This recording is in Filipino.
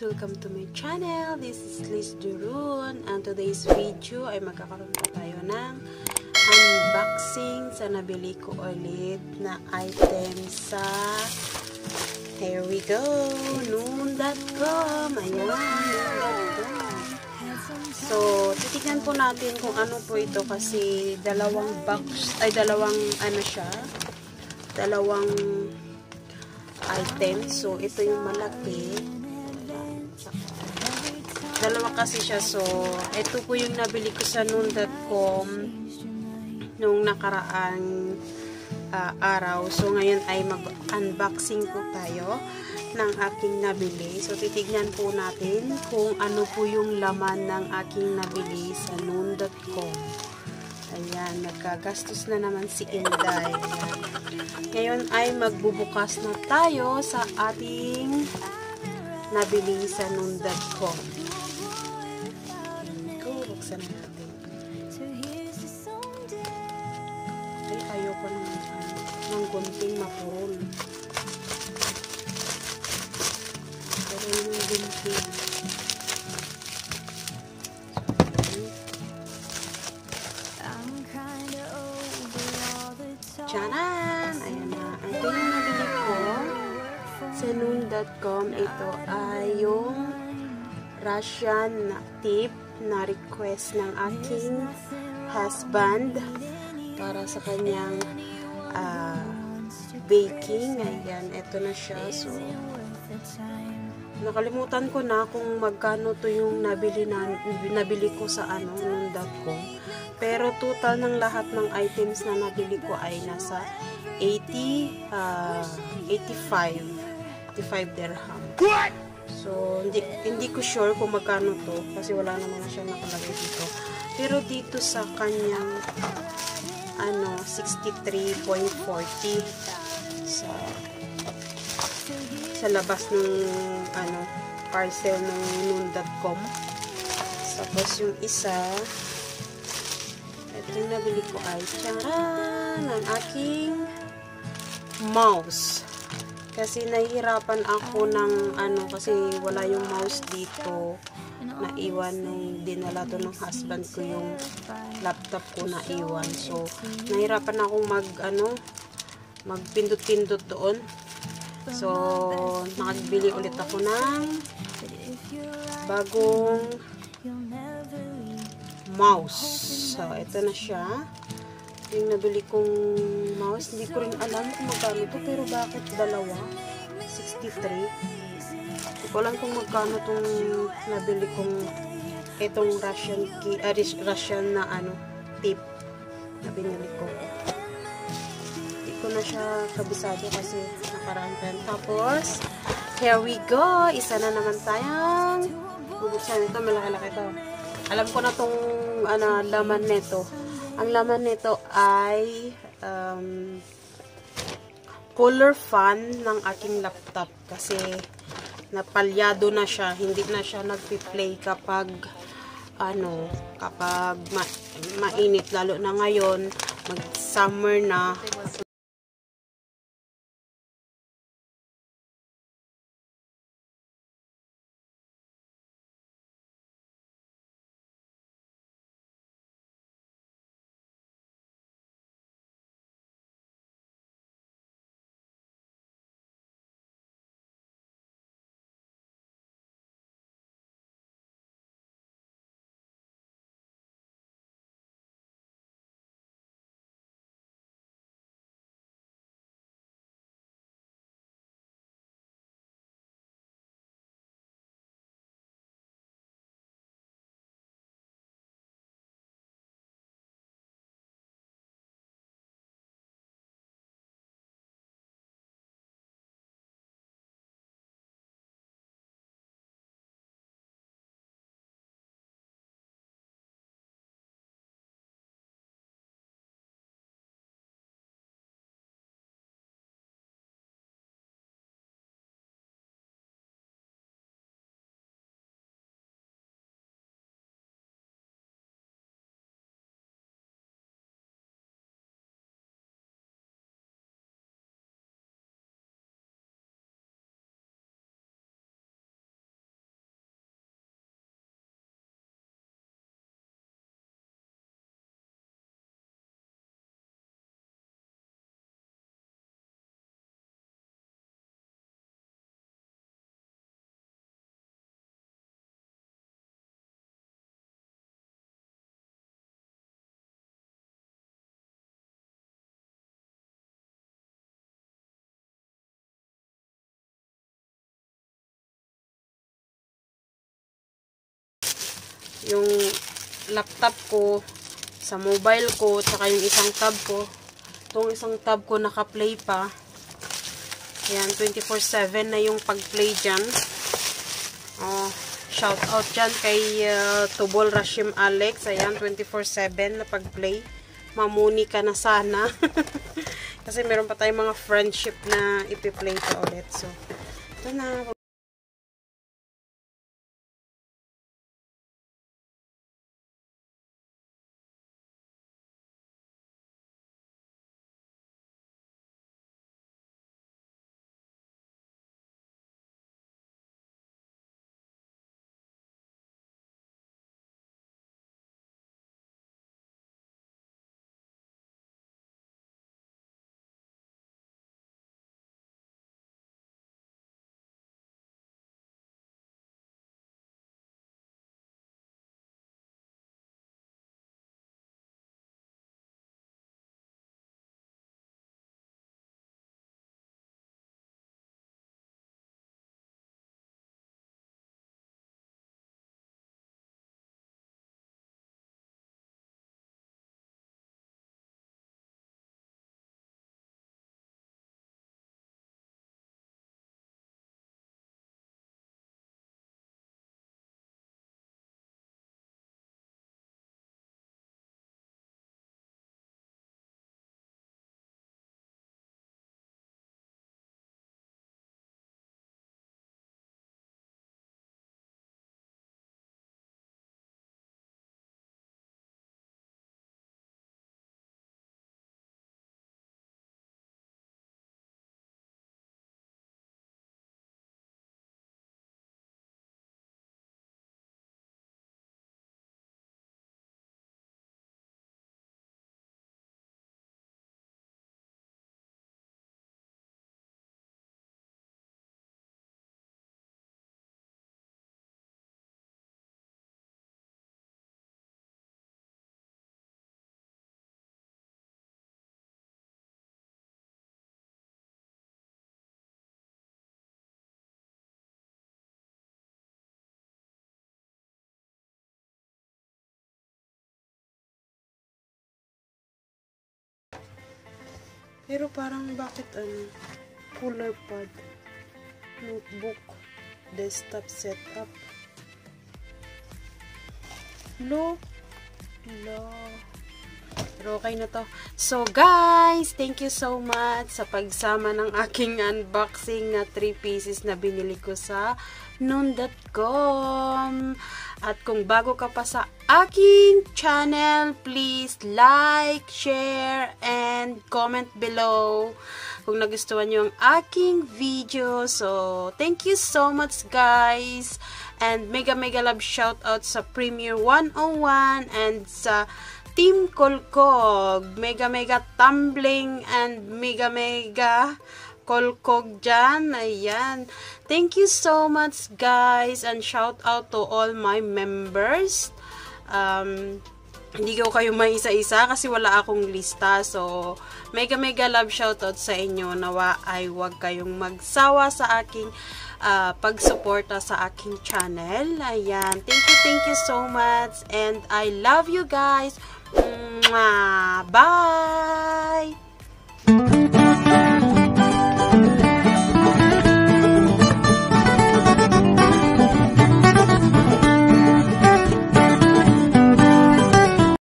Welcome to my channel. This is Liz Durun. And today's video ay magkakaroon pa tayo ng unboxing sa nabili ko ulit na item sa Here we go! Noon.com Ayan, Noon.com So, titignan po natin kung ano po ito kasi dalawang box, ay dalawang ano siya, dalawang item. So, ito yung malaki. Dalawa kasi siya. So, ito po yung nabili ko sa noon.com nung nakaraang uh, araw. So, ngayon ay mag-unboxing po tayo ng aking nabili. So, titignan po natin kung ano po yung laman ng aking nabili sa noon.com. Ayan, nagkagastos na naman si Inday. Ayan. Ngayon ay magbubukas na tayo sa ating nabili sa noon.com. Go, buksan na natin. Ay, ayoko ng, ano, ng gunting mapurol. Pero yung gunting. Tiyanan! Sa noon.com. Ito ay yung Russian tip na request ng aking husband para sa kanyang uh, baking. Ayan, ito na siya. So, nakalimutan ko na kung magkano to yung nabili, na, nabili ko sa ano, noon.com. Pero total ng lahat ng items na nabili ko ay nasa 80, uh, 85, 85 dirham. What? So, hindi, hindi ko sure kung magkano to kasi wala naman na siya nakalagay dito. Pero dito sa kanyang ano, 63.40 sa sa labas ng ano, parcel ng noon.com. Tapos yung isa ito yung nabili ko ay tsaran ang aking mouse. Kasi nahihirapan ako ng ano kasi wala yung mouse dito. Naiwan nung dinala to ng husband ko yung laptop ko na iwan. So nahihirapan akong mag ano magpindot-pindot doon. So nakagbili ulit ako ng bagong mouse. So, ito na siya. Yung nabili kong mouse. Hindi ko rin alam kung magkano to pero bakit dalawa? 63. Hindi ko alam kung magkano tong nabili kong itong Russian key, uh, Russian na ano, tip na binili ko. Hindi ko na siya kabisado kasi nakaraan pa Tapos, here we go. Isa na naman tayong bubuksan ito. Malaki-laki ito. Alam ko na tong ano, laman nito. Ang laman nito ay um, color fan ng aking laptop kasi napalyado na siya. Hindi na siya nagpi-play kapag ano, kapag ma mainit lalo na ngayon, mag-summer na. Yung laptop ko, sa mobile ko, tsaka yung isang tab ko. Itong isang tab ko naka-play pa. Ayan, 24-7 na yung pag-play dyan. Oh, shout out dyan kay uh, Tubol Rashim Alex. Ayan, 24-7 na pag-play. Mamuni ka na sana. Kasi meron pa tayong mga friendship na ipi-play pa ulit. So, ito na. Pero parang bakit ano, cooler pad, notebook, desktop setup. Lo, lo. Pero okay na to. So guys, thank you so much sa pagsama ng aking unboxing na 3 pieces na binili ko sa noon.com. At kung bago ka pa sa aking channel, please like, share, and comment below kung nagustuhan nyo ang aking video. So, thank you so much guys. And mega mega love shout out sa Premier 101 and sa Team Kolkog. Mega mega tumbling and mega mega kolkog dyan. Ayan. Thank you so much, guys. And shout out to all my members. Um, hindi ko kayo may isa-isa kasi wala akong lista. So, mega mega love shoutout sa inyo. Nawa ay wag kayong magsawa sa aking uh, pagsuporta sa aking channel. Ayan. Thank you, thank you so much. And I love you guys. Bye!